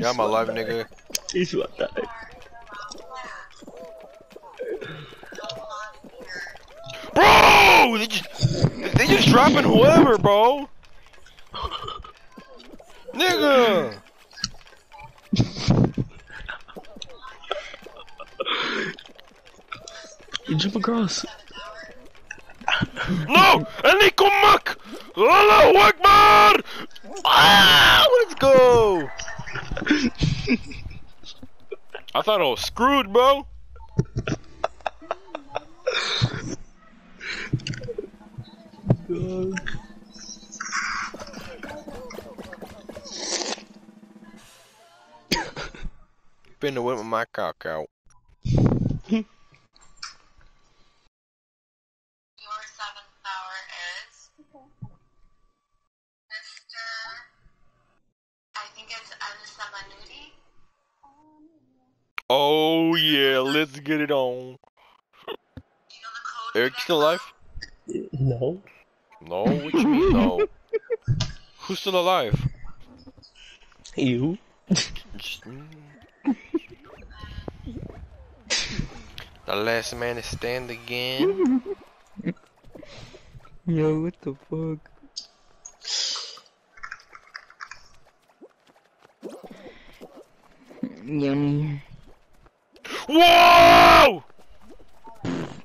Yeah, I'm alive, nigga. He's about to die. Bro! They just, they just dropping whoever, bro. Nigga! You jump across. No! Mak! Allahu Akbar! Ah! Let's go! I thought I was screwed, bro. God. Finna whip my cock out. Oh yeah, let's get it on. Do you know the code? Eric still alive? No. No, what you mean no? Who's still alive? You. The last man to stand again. Yo, what the fuck? Yummy. Whoa!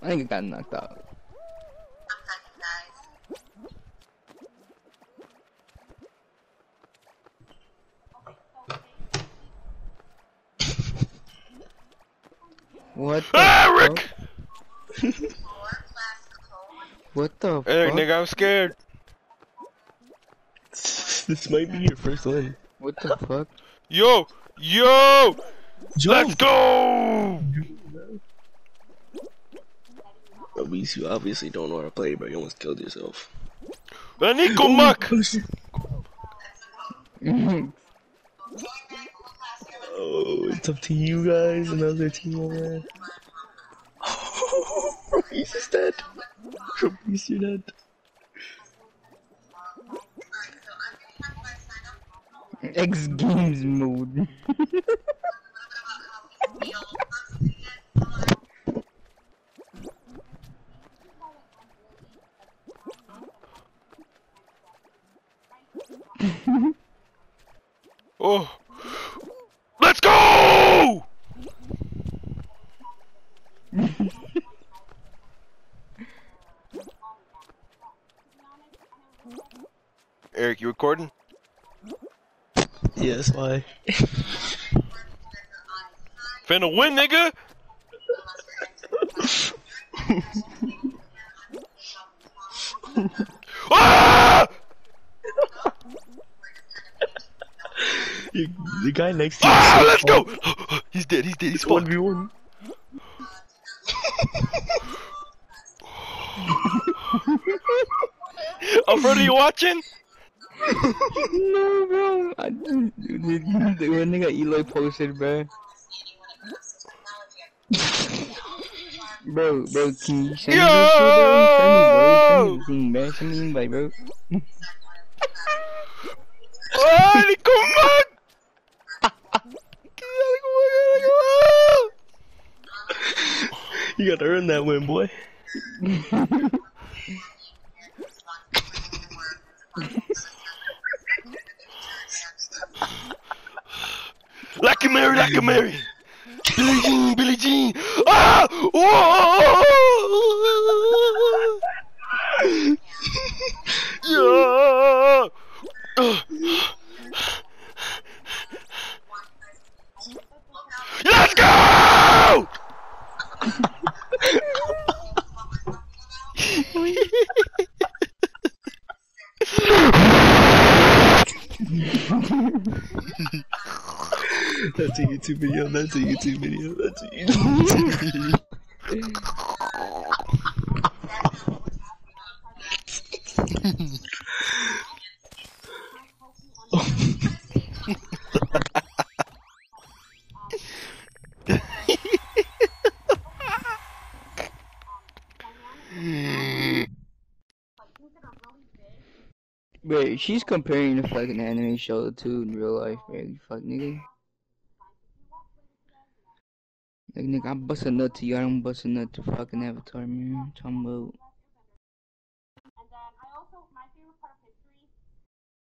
I think I got knocked out. One second, guys. What the Eric! fuck? Four plus code. What the Eric, fuck? nigga, I'm scared. This might be your first one. What the fuck? Yo! Yo! Jump! Let's go! At least you obviously don't know how to play, but you almost killed yourself. Eniko Mak! Oh, oh, it's up to you guys. Another team over. Oh, Reese is dead. Reese, you're dead. X Games mode. Oh! Let's go! Eric, you recording? Yes, why? Finna win, nigga! ah! You, the guy next to you. Ah, let's go! he's dead, he's dead, he's One fucked. v one. Alfredo, you watching? no, bro. I, one nigga Eloy posted, bro. Bro, bro, can you send me this bro? Send me, bro. Send me bro. Send me the invite, bro. Nico You gotta earn that win, boy. like a Mary, like a Mary! Billie Jean, Billie Jean! Ah! Whoa! Yeah! Let's go! That's a YouTube video. That's a YouTube video. That's a YouTube video. Wait, she's comparing the fucking anime show to in real life. You fuck nigga. Like, nigga, I bust a nut to you. I don't bust a nut to fucking Avatar, man. Talking about. And then I also, my favorite part of history,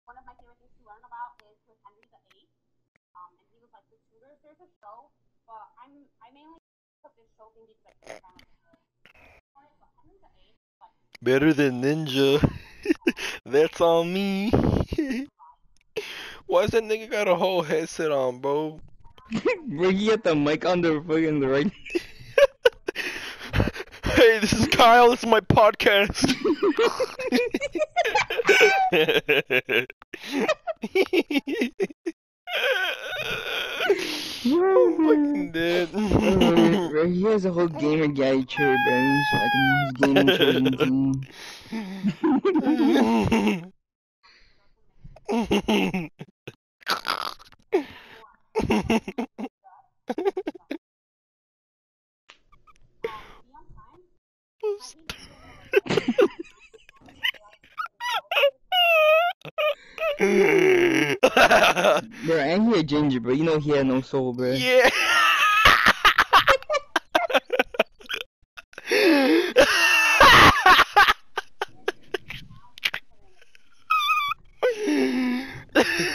one of my favorite things to learn about is with Henry VIII. Um, and he was like the Tudors. There's a show, but I'm I mainly took this show thing because I kind of but Henry VIII, like Better than Ninja. That's on me. Why does that nigga got a whole headset on, bro? He got the mic on the fucking right. hey, this is Kyle. This is my podcast. I'm fucking dead. He has a whole gamer guy chair, bro. He's fucking his gaming chosen team bro, and he a ginger, but You know he had no soul, bro. Yeah.